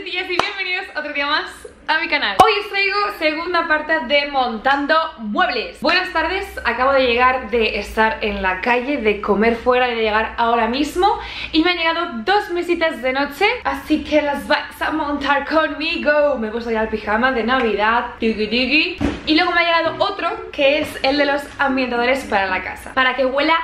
y bienvenidos otro día más a mi canal. Hoy os traigo segunda parte de montando muebles. Buenas tardes, acabo de llegar de estar en la calle, de comer fuera, de llegar ahora mismo Y me han llegado dos mesitas de noche, así que las vais a montar conmigo. Me he puesto ya el pijama de navidad, tiki tiki Y luego me ha llegado otro, que es el de los ambientadores para la casa Para que huela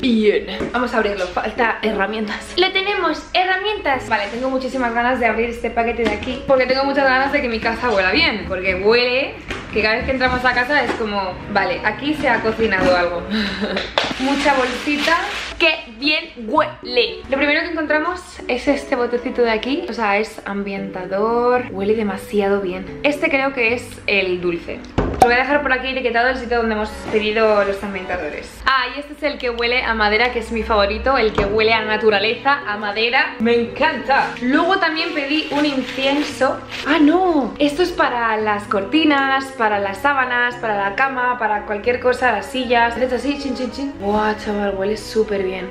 Bien, vamos a abrirlo, falta herramientas. Le tenemos herramientas. Vale, tengo muchísimas ganas de abrir este paquete de aquí Porque tengo muchas ganas de que mi casa huela bien Porque huele que cada vez que entramos a casa es como Vale, aquí se ha cocinado algo. Mucha bolsita. Que bien huele. Lo primero que encontramos es este botecito de aquí. O sea, es ambientador Huele demasiado bien. Este creo que es el dulce lo voy a dejar por aquí etiquetado el sitio donde hemos pedido los ambientadores Ah, y este es el que huele a madera, que es mi favorito El que huele a naturaleza, a madera ¡Me encanta! Luego también pedí un incienso ¡Ah, no! Esto es para las cortinas, para las sábanas, para la cama, para cualquier cosa, las sillas Haces así, chin, chin, chin ¡Guau, chaval! Huele súper bien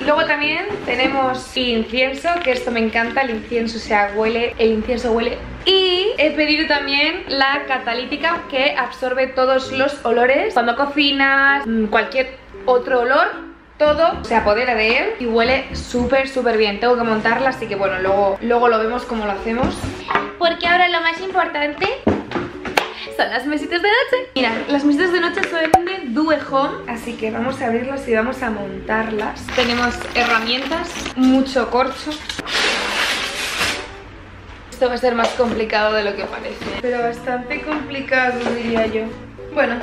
Luego también tenemos incienso, que esto me encanta El incienso, o sea, huele, el incienso huele. Y he pedido también la catalítica que absorbe todos los olores. Cuando cocinas, mm, cualquier otro olor todo se apodera de él y huele súper súper bien. Tengo que montarla, así que bueno, luego, luego lo vemos cómo lo hacemos. Porque ahora lo más importante son las mesitas de noche. Mira, las mesitas de noche son Home Así que vamos a abrirlas y vamos a montarlas. Tenemos herramientas, mucho corcho. Esto va a ser más complicado de lo que parece. Pero bastante complicado diría yo. Bueno,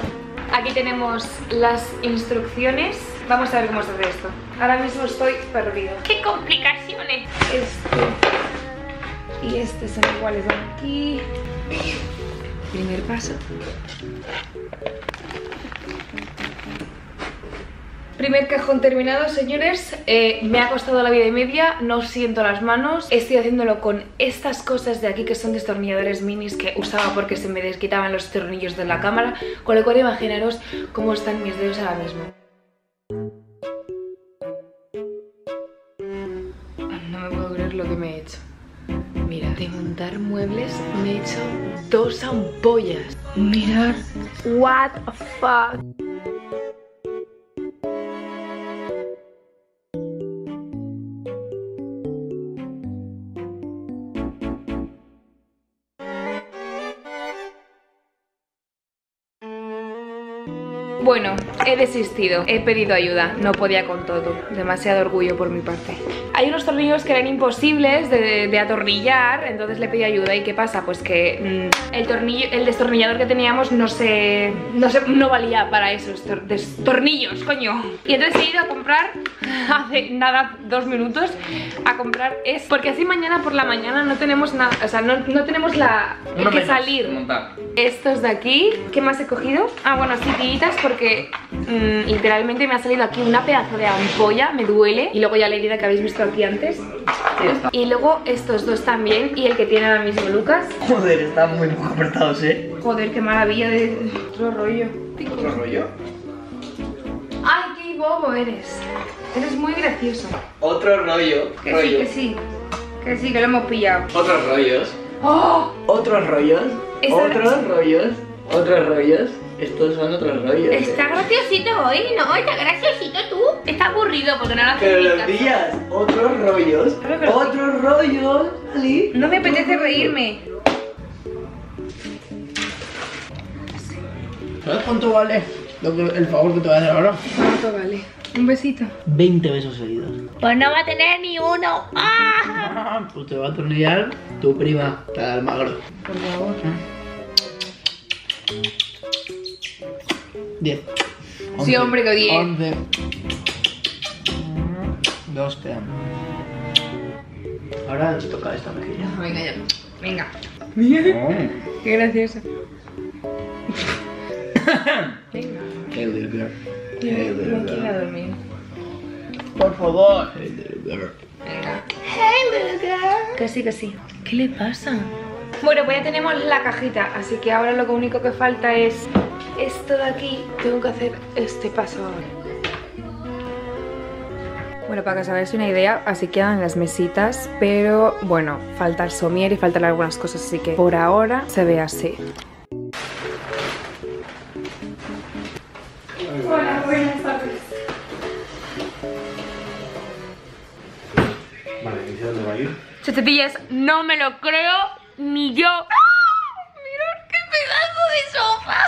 aquí tenemos las instrucciones. Vamos a ver cómo se hace esto. Ahora mismo estoy perdido ¡Qué complicaciones! Este y este son iguales aquí. Primer paso Primer cajón terminado, señores. Eh, me ha costado la vida y media, no siento las manos. Estoy haciéndolo con estas cosas de aquí que son destornilladores minis que usaba porque se me desquitaban los tornillos de la cámara. Con lo cual imaginaros cómo están mis dedos ahora mismo. No me puedo creer lo que me he hecho. Mira, de montar muebles me he hecho dos ampollas. Mirad. What the fuck. Bueno, he desistido, he pedido ayuda, no podía con todo, demasiado orgullo por mi parte. Hay unos tornillos que eran imposibles de, atornillar, entonces le pedí ayuda y ¿qué pasa? Pues que mm, el, tornillo, el destornillador que teníamos no se, no se, no valía para esos tornillos, coño. Y entonces he ido a comprar, hace nada, dos minutos, a comprar es porque así mañana por la mañana no tenemos nada, o sea, no, tenemos la, hay que salir. Estos de aquí, ¿qué más he cogido? Ah, bueno, así tiritas porque mm, literalmente me ha salido aquí una pedazo de ampolla, me duele. Y luego ya la herida que habéis visto aquí antes. Y luego estos dos también y el que tiene ahora mismo Lucas. Joder, están muy poco apretados, ¿eh? Joder, qué maravilla de otro rollo. ¿Otro rollo? Ay, qué bobo eres. Eres muy gracioso. Otro rollo. Que sí, que sí. Que sí, que lo hemos pillado. Otros rollos. ¡Oh! Otros rollos. Otros rollos. Otros rollos. Estos son otros rollos. Está graciosito hoy, ¿no? Está graciosito tú. Está aburrido porque no lo haces Pero los días, otros rollos. Otros rollos, Ali. No me apetece reírme. ¿Sabes cuánto vale el favor que te voy a hacer ahora? ¿Cuánto vale? Un besito. 20 besos seguidos. Pues no va a tener ni uno. ¡Ah! Pues te va a atornillar tu prima, la Almagro. Por favor. 10. Sí, hombre, que 10. 11. Dos quedan. Ahora les toca esta mejilla. Venga, ya. Venga. Oh. Qué gracioso. Venga. Hey, little girl. Hey, no quiero dormir. Por favor. Hey, little girl. Venga. Hey, little girl. Que sí, que sí. ¿Qué le pasa? Bueno, pues ya tenemos la cajita, así que ahora lo único que falta es esto de aquí. Tengo que hacer este paso ahora. Bueno, para que os hagáis una idea, así quedan las mesitas, pero bueno, falta el somier y faltan algunas cosas, así que por ahora se ve así. Hola, buenas tardes. Vale, ¿y dónde va a ir? Chachetillas, no me lo creo ni yo. ¡Ah! ¡Mirad qué pedazo de sofá!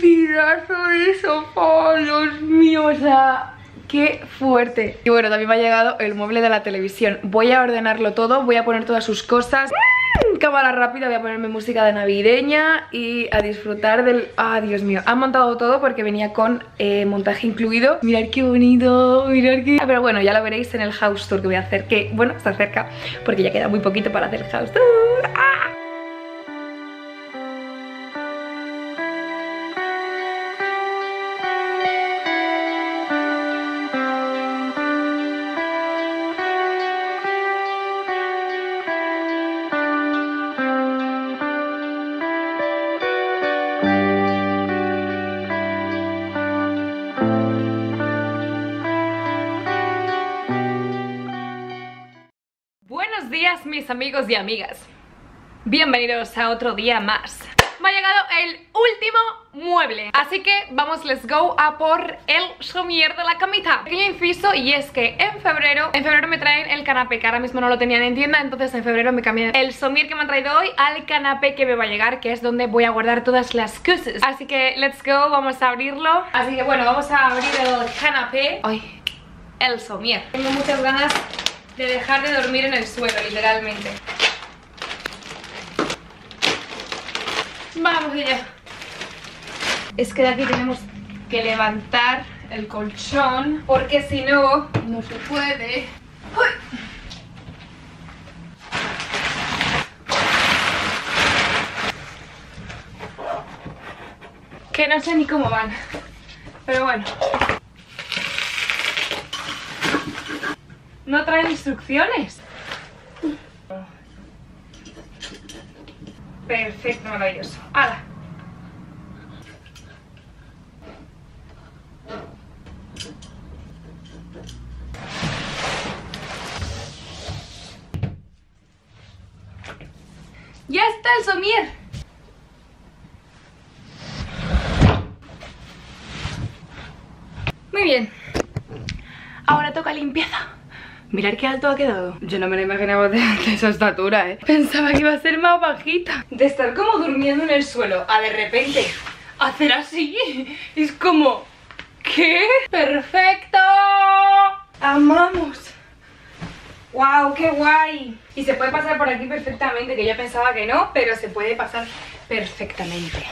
¡Qué pedazo de sofá! Dios mío, o sea... ¡Qué fuerte! Y bueno, también me ha llegado el mueble de la televisión Voy a ordenarlo todo, voy a poner todas sus cosas ¡Mm! Cámara rápida, voy a ponerme música de navideña Y a disfrutar del... ¡Ah, Dios mío! Han montado todo porque venía con eh, montaje incluido Mirad qué bonito, mirad qué... Pero bueno, ya lo veréis en el house tour que voy a hacer Que, bueno, está cerca Porque ya queda muy poquito para hacer el house tour mis amigos y amigas. Bienvenidos a otro día más. Me ha llegado el último mueble. Así que vamos, let's go a por el somier de la camita. Pequeño inciso y es que en febrero En febrero me traen el canapé que ahora mismo no lo tenían en tienda Entonces en febrero me cambian el somier que me han traído hoy Al canapé que me va a llegar Que es donde voy a guardar todas las cosas Así que let's go, vamos a abrirlo. Así que bueno, vamos a abrir el canapé. Ay, el somier. Tengo muchas ganas de dejar de dormir en el suelo, literalmente. Vamos allá. Es que de aquí tenemos que levantar el colchón porque si no, no se puede. Que no sé ni cómo van. Pero bueno. No trae instrucciones. Perfecto, maravilloso. ¡Hala! ¡Ya está el somier! Muy bien. Ahora toca limpieza. Mirad qué alto ha quedado Yo no me lo imaginaba de, esa estatura, eh Pensaba que iba a ser más bajita De estar como durmiendo en el suelo A de repente hacer así Es como... ¿Qué? ¡Perfecto! ¡Amamos! ¡Wow! ¡Qué guay! Y se puede pasar por aquí perfectamente Que yo pensaba que no, pero se puede pasar perfectamente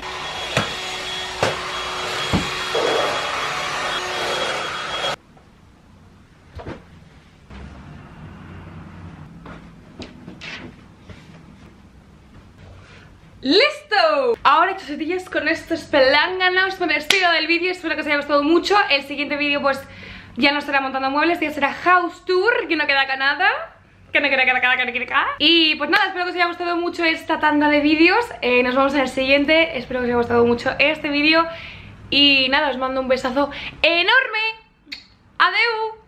¡Listo! Ahora chosetillas con estos pelánganos. Me despido del vídeo, espero que os haya gustado mucho. El siguiente vídeo pues ya no será montando muebles Ya será house tour, que no queda acá nada que no queda acá, que no queda Y pues nada, espero que os haya gustado mucho esta tanda de vídeos. Eh, Nos vemos en el siguiente. Espero que os haya gustado mucho este vídeo. Y nada, os mando un besazo enorme. ¡Adeu!